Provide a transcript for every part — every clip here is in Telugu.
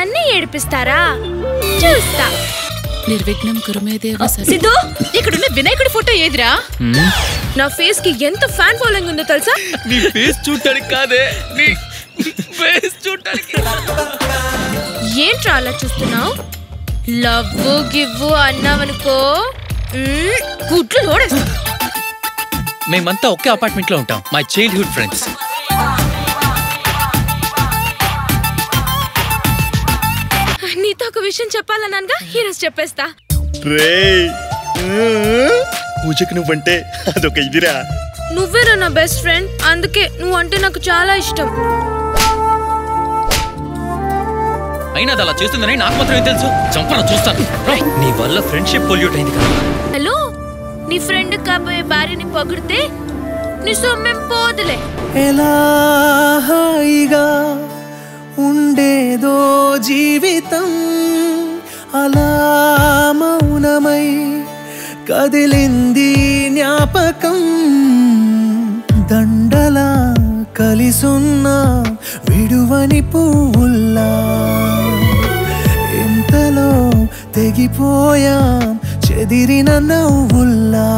నన్ను ఏడిపిస్తారా? చూస్తా. నిర్విఘ్నం కురుమేదేవ. సిద్ధు ఇక్కడున్న వినాయకుడి ఫోటో ఏదిరా? నా ఫేస్కి ఎంత ఫ్యాన్ ఫాలోయింగ్ ఉందో తెలుసా? నీ ఫేస్ చూడటానికి కాదే నీ ఫేస్ చూడటానికి ఏంట్రా అలా చూస్తున్నావు? లవ్ గివ్వు అన్నావనుకో గుడ్లు లోడేస్తా. మేమంతా ఒకే అపార్ట్మెంట్లో ఉంటాం మై చైల్డ్హుడ్ ఫ్రెండ్స్ నీతో ఒక విషయం చెప్పాలన్నానుగా ఈరోజు చెప్పేస్తా. రే! పూజకి నువ్వంటే అదొక ఇదిరా. నువ్వేరా నా బెస్ట్ ఫ్రెండ్ అందుకే నువ్వు అంటే నాకు చాలా ఇష్టం. అయినా అది అలా చేస్తుందని నాకు మాత్రమే తెలుసు? చంపన చూస్తాను రేయ్, నీ వల్ల ఫ్రెండ్షిప్ పొల్యూట్ అయింది కదా. హలో? నీ ఫ్రెండ్ కాబోయే భార్యని పొగిడితే నీ సొమ్మేం పోదులే. ఎలా హాయిగా ఉండేదో జీవితం అలా మౌనమై కదిలింది జ్ఞాపకం. దండలా కలిసున్న విడువని పువ్వుల్లా ఎంతలో తెగిపోయా చెదిరిన నవ్వుల్లా.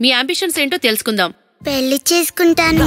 మీ అంబిషన్స్ ఏంటో తెలుసుకుందాం. పెళ్ళి చేసుకుంటాను